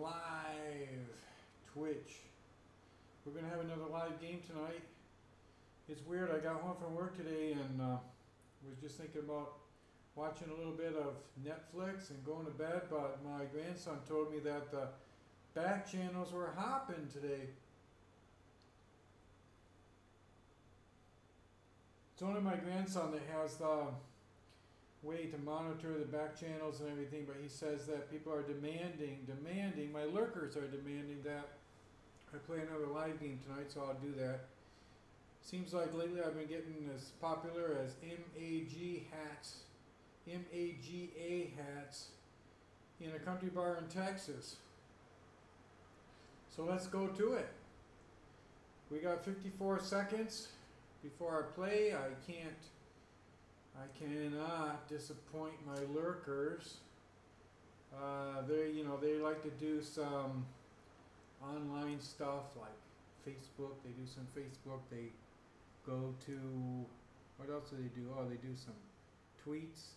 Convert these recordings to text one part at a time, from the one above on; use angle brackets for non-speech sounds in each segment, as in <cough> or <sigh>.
live Twitch. We're gonna have another live game tonight. It's weird. I got home from work today and uh, was just thinking about watching a little bit of Netflix and going to bed. But my grandson told me that the back channels were hopping today. It's only my grandson that has the way to monitor the back channels and everything, but he says that people are demanding, demanding, my lurkers are demanding that I play another live game tonight, so I'll do that. Seems like lately I've been getting as popular as MAG hats, MAGA hats in a country bar in Texas. So let's go to it. We got 54 seconds before I play. I can't I cannot disappoint my lurkers. Uh, they, you know, they like to do some online stuff like Facebook. They do some Facebook. They go to what else do they do? Oh, they do some tweets,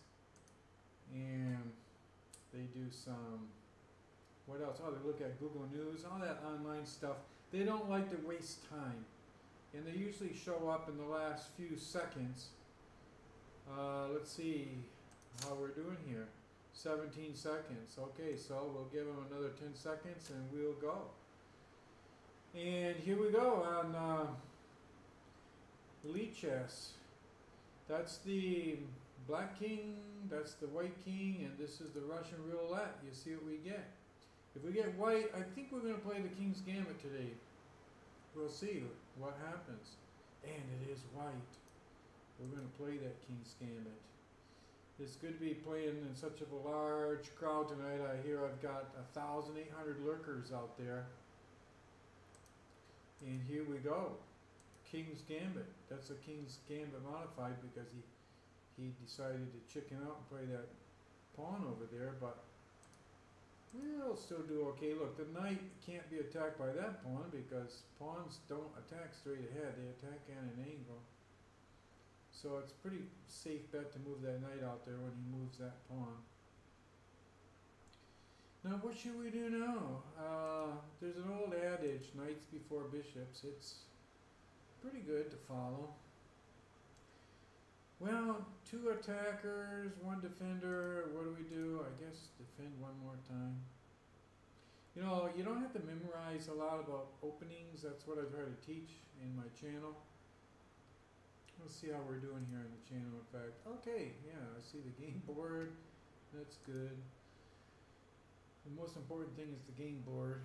and they do some what else? Oh, they look at Google News, all that online stuff. They don't like to waste time, and they usually show up in the last few seconds uh, let's see how we're doing here. 17 seconds. Okay, so we'll give them another 10 seconds and we'll go. And here we go on uh, Lichess. That's the Black King, that's the White King, and this is the Russian Roulette. You see what we get. If we get White, I think we're going to play the King's Gambit today. We'll see what happens. And it is White. We're going to play that King's Gambit. It's good to be playing in such a large crowd tonight. I hear I've got 1,800 lurkers out there. And here we go. King's Gambit. That's a King's Gambit modified because he he decided to chicken out and play that pawn over there, but we'll still do okay. Look, the knight can't be attacked by that pawn because pawns don't attack straight ahead. They attack at an angle. So it's pretty safe bet to move that knight out there when he moves that pawn. Now what should we do now? Uh, there's an old adage, knights before bishops. It's pretty good to follow. Well, two attackers, one defender. What do we do? I guess defend one more time. You know, you don't have to memorize a lot about openings. That's what I try to teach in my channel. Let's see how we're doing here on the channel in fact. Okay, yeah, I see the game <laughs> board. That's good. The most important thing is the game board.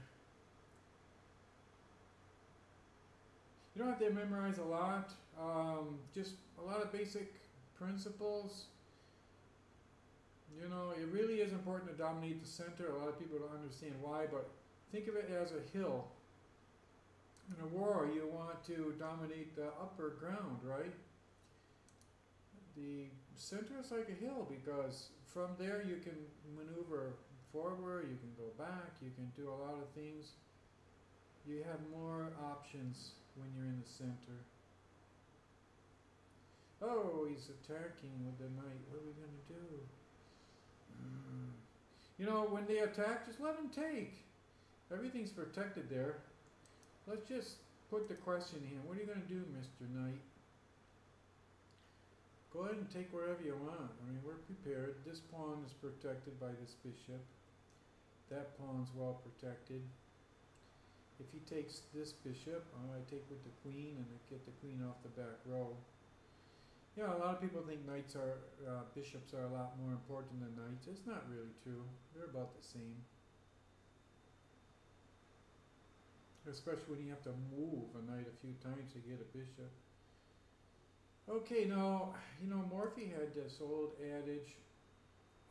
You don't have to memorize a lot. Um, just a lot of basic principles. You know, it really is important to dominate the center. A lot of people don't understand why, but think of it as a hill in a war, you want to dominate the upper ground, right? The center is like a hill because from there you can maneuver forward, you can go back, you can do a lot of things. You have more options when you're in the center. Oh, he's attacking with the knight. What are we going to do? Mm. You know, when they attack, just let them take. Everything's protected there. Let's just put the question here. What are you going to do, Mr. Knight? Go ahead and take wherever you want. I mean, we're prepared. This pawn is protected by this bishop. That pawn's well protected. If he takes this bishop, I take with the queen and get the queen off the back row. You know, a lot of people think knights are, uh, bishops are a lot more important than knights. It's not really true. They're about the same. Especially when you have to move a knight a few times to get a bishop. Okay, now, you know, Morphy had this old adage,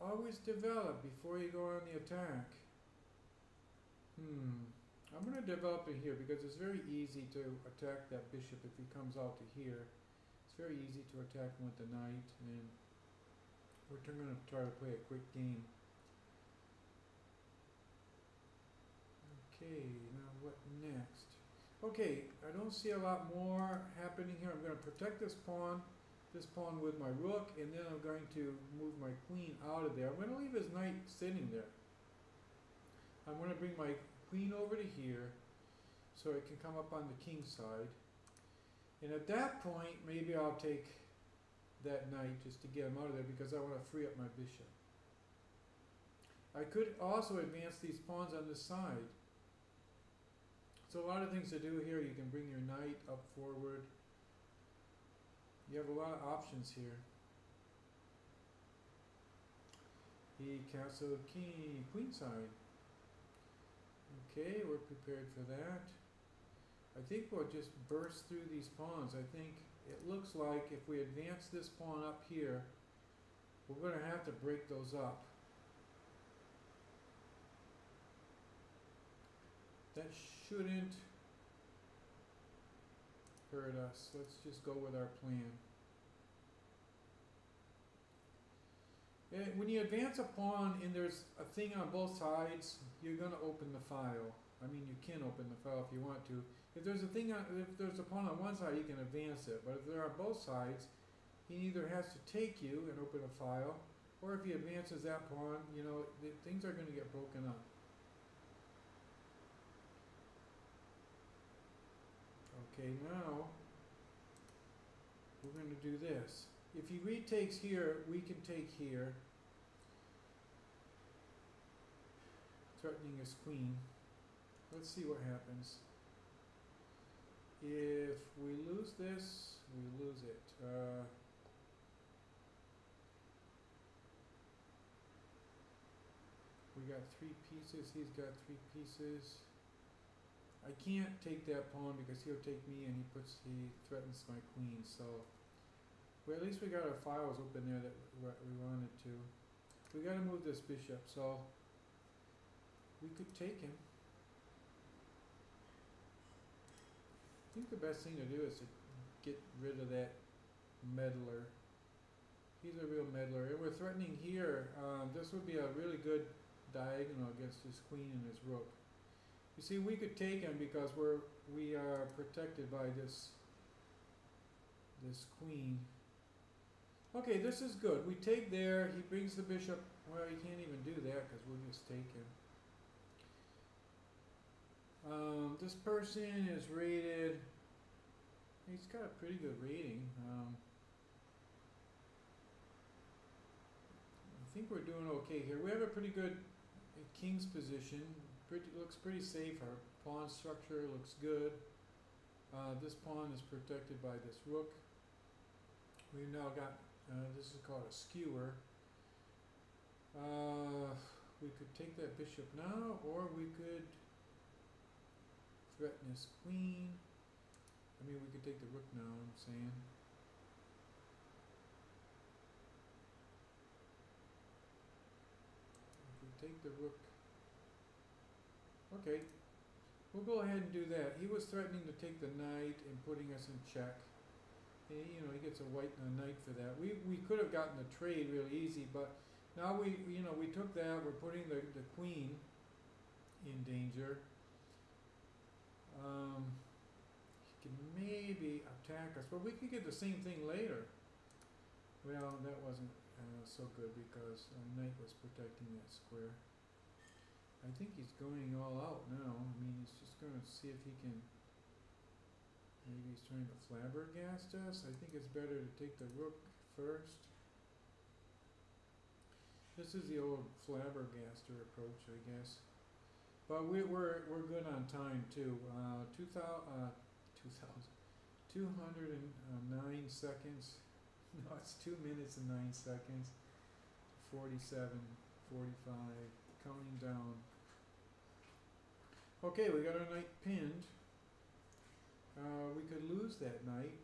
always develop before you go on the attack. Hmm, I'm going to develop it here because it's very easy to attack that bishop if he comes out to here. It's very easy to attack him with the knight, and we're going to try to play a quick game. Okay, now what next? Okay, I don't see a lot more happening here. I'm going to protect this pawn, this pawn with my rook, and then I'm going to move my queen out of there. I'm going to leave his knight sitting there. I'm gonna bring my queen over to here, so it can come up on the king side. And at that point, maybe I'll take that knight just to get him out of there because I wanna free up my bishop. I could also advance these pawns on this side. So a lot of things to do here, you can bring your knight up forward. You have a lot of options here. He castled king, queen side. Okay, we're prepared for that. I think we'll just burst through these pawns. I think it looks like if we advance this pawn up here, we're gonna have to break those up. That shouldn't hurt us. Let's just go with our plan. And when you advance a pawn and there's a thing on both sides, you're gonna open the file. I mean, you can open the file if you want to. If there's a thing on, if there's a pawn on one side, you can advance it. But if they're on both sides, he either has to take you and open a file, or if he advances that pawn, you know, th- things are gonna get broken up. Okay, now we're going to do this. If he retakes here, we can take here, threatening his queen. Let's see what happens. If we lose this, we lose it. Uh, we got three pieces, he's got three pieces. I can't take that pawn because he'll take me and he puts he threatens my queen. So, well, at least we got our files open there that we wanted to. We got to move this bishop, so we could take him. I think the best thing to do is to get rid of that meddler. He's a real meddler, and we're threatening here. Um, this would be a really good diagonal against his queen and his rook. You see, we could take him because we're we are protected by this this queen. Okay, this is good. We take there. He brings the bishop. Well, he can't even do that because we'll just take him. Um, this person is rated. He's got a pretty good rating. Um, I think we're doing okay here. We have a pretty good king's position pretty, looks pretty safe. Our pawn structure looks good. Uh, this pawn is protected by this rook. We've now got, uh, this is called a skewer. Uh, we could take that bishop now, or we could threaten his queen. I mean, we could take the rook now, I'm saying. If we take the rook Okay, we'll go ahead and do that. He was threatening to take the knight and putting us in check. And, you know, he gets a white and a knight for that. We, we could have gotten the trade real easy, but now we, you know, we took that, we're putting the, the queen in danger. Um, he can maybe attack us, but we could get the same thing later. Well, that wasn't uh, so good because our knight was protecting that square. I think he's going all out now. I mean, he's just going to see if he can. Maybe he's trying to flabbergast us. I think it's better to take the rook first. This is the old flabbergaster approach, I guess. But we, we're we're good on time too. Uh, two thousand, uh, two thousand, two hundred and nine seconds. <laughs> No, it's two minutes and nine seconds. Forty-seven, forty-five, counting down. Okay, we got our knight pinned. Uh, we could lose that knight,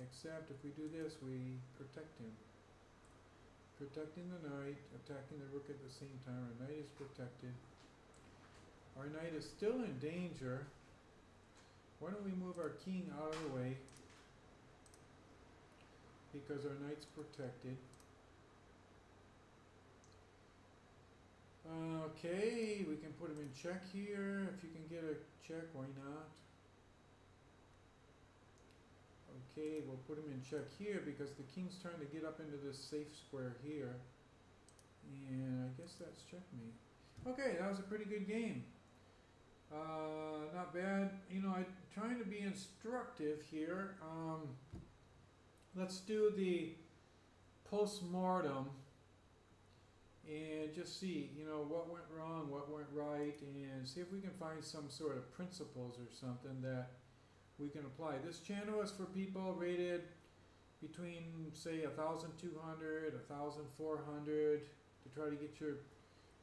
except if we do this, we protect him. Protecting the knight, attacking the rook at the same time. Our knight is protected. Our knight is still in danger. Why don't we move our king out of the way? Because our knight's protected. Okay, we can put him in check here. If you can get a check, why not? Okay, we'll put him in check here because the king's trying to get up into this safe square here. And I guess that's checkmate. Okay, that was a pretty good game. Uh, not bad. You know, I'm trying to be instructive here. Um, let's do the post-mortem and just see, you know, what went wrong, what went right, and see if we can find some sort of principles or something that we can apply. This channel is for people rated between, say, 1,200, 1,400 to try to get your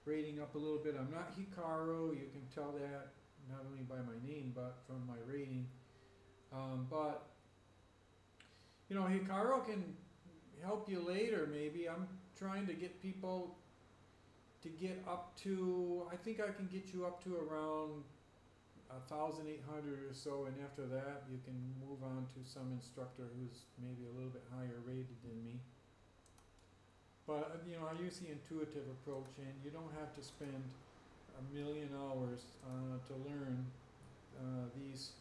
rating up a little bit. I'm not Hikaru, you can tell that not only by my name but from my rating. Um, but, you know, Hikaru can help you later maybe. I'm trying to get people to get up to, I think I can get you up to around a thousand eight hundred or so, and after that, you can move on to some instructor who's maybe a little bit higher rated than me. But, uh, you know, I use the intuitive approach, and you don't have to spend a million hours uh, to learn uh, these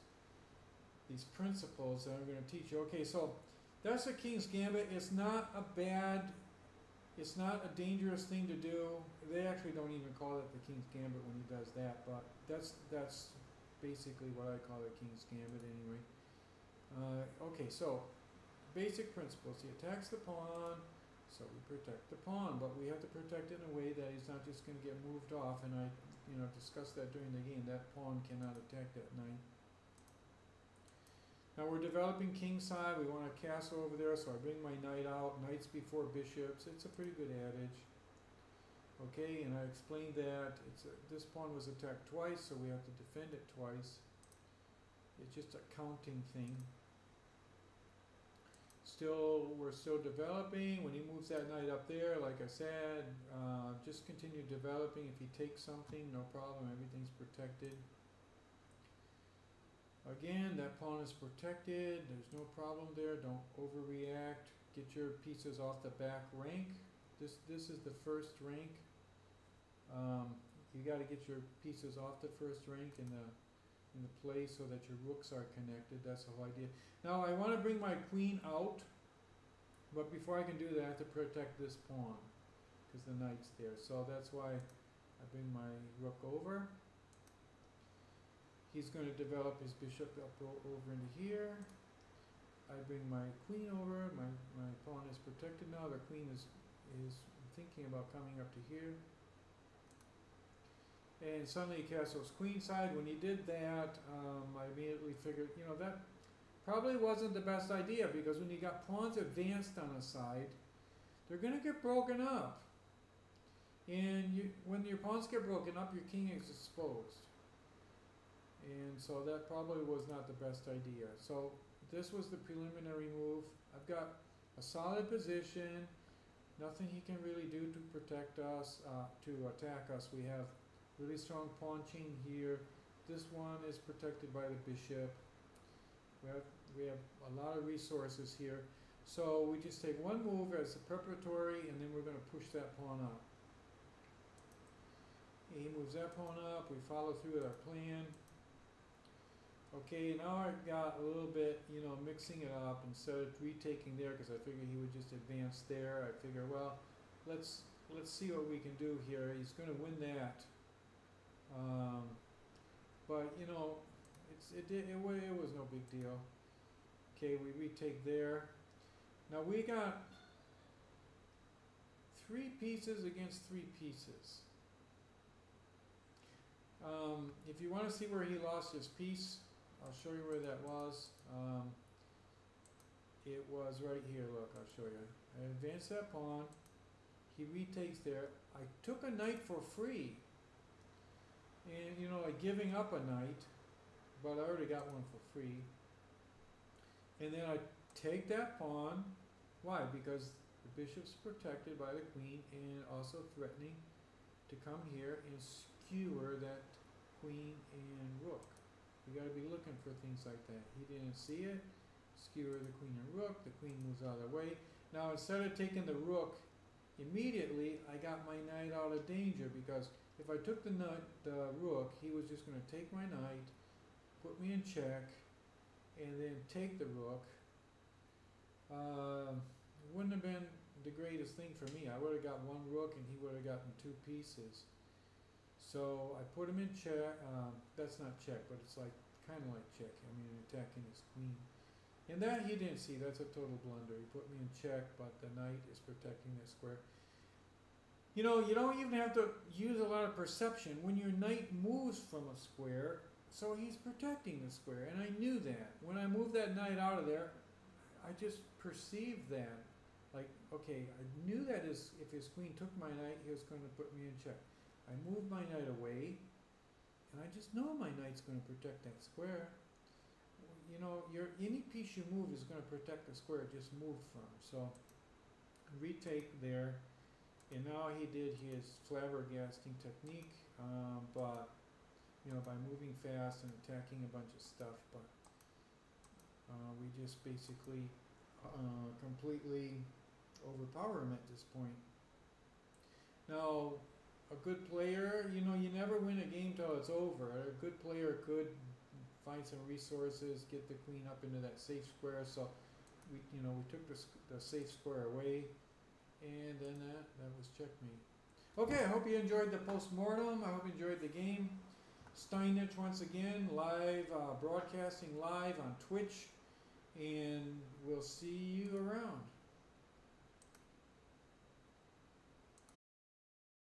these principles that I'm going to teach you. Okay, so that's the King's Gambit. It's not a bad, it's not a dangerous thing to do. They actually don't even call it the King's Gambit when he does that, but that's that's basically what I call the King's Gambit anyway. Uh, okay, so basic principles. He attacks the pawn, so we protect the pawn, but we have to protect it in a way that he's not just going to get moved off. And I, you know, discussed that during the game. That pawn cannot attack that knight. Now we're developing king side. We want a castle over there, so I bring my knight out. Knights before bishops. It's a pretty good adage. Okay, and I explained that it's a, this pawn was attacked twice, so we have to defend it twice. It's just a counting thing. Still, we're still developing. When he moves that knight up there, like I said, uh, just continue developing. If he takes something, no problem. Everything's protected. Again, that pawn is protected. There's no problem there. Don't overreact. Get your pieces off the back rank. This this is the first rank. Um, you got to get your pieces off the first rank in the in the place so that your rooks are connected. That's the whole idea. Now I want to bring my queen out, but before I can do that, I have to protect this pawn because the knight's there. So that's why I bring my rook over. He's going to develop his bishop up over into here. I bring my queen over. My my pawn is protected now. The queen is is thinking about coming up to here. And suddenly he castles queenside. When he did that, um, I immediately figured, you know, that probably wasn't the best idea because when you got pawns advanced on a side, they're going to get broken up. And you, when your pawns get broken up, your king is exposed. And so that probably was not the best idea. So this was the preliminary move. I've got a solid position. Nothing he can really do to protect us, uh, to attack us. We have really strong pawn chain here. This one is protected by the bishop. We have, we have a lot of resources here. So we just take one move as a preparatory and then we're going to push that pawn up. He moves that pawn up, we follow through with our plan. Okay, now I've got a little bit, you know, mixing it up instead of retaking there because I figured he would just advance there. I figure, well, let's let's see what we can do here. He's going to win that. Um, but you know, it's it it, it was no big deal. Okay, we retake there. Now we got three pieces against three pieces. Um, if you want to see where he lost his piece, I'll show you where that was. Um, it was right here. Look, I'll show you. I advanced that pawn. He retakes there. I took a knight for free and you know like giving up a knight but I already got one for free and then I take that pawn why because the bishop's protected by the queen and also threatening to come here and skewer that queen and rook you got to be looking for things like that he didn't see it skewer the queen and rook the queen moves out of the way now instead of taking the rook immediately I got my knight out of danger because if I took the knight, the rook, he was just going to take my knight, put me in check, and then take the rook. Uh, wouldn't have been the greatest thing for me. I would have got one rook and he would have gotten two pieces. So I put him in check. Um, that's not check, but it's like kind of like check. I mean, attacking his queen. And that he didn't see. That's a total blunder. He put me in check, but the knight is protecting that square. You know, you don't even have to use a lot of perception. When your knight moves from a square, so he's protecting the square. And I knew that. When I moved that knight out of there, I just perceived that. Like, okay, I knew that his, if his queen took my knight, he was going to put me in check. I move my knight away, and I just know my knight's going to protect that square. You know, your any piece you move is going to protect the square it just moved from. So, retake there, and now he did his flabbergasting technique, um, but you know, by moving fast and attacking a bunch of stuff, but uh, we just basically uh, completely overpower him at this point. Now, a good player, you know, you never win a game till it's over. A good player could find some resources, get the queen up into that safe square. So, we, you know, we took the, the safe square away, and then that that was checkmate. Okay, I hope you enjoyed the post-mortem. I hope you enjoyed the game. StineItch once again, live, uh, broadcasting live on Twitch, and we'll see you around.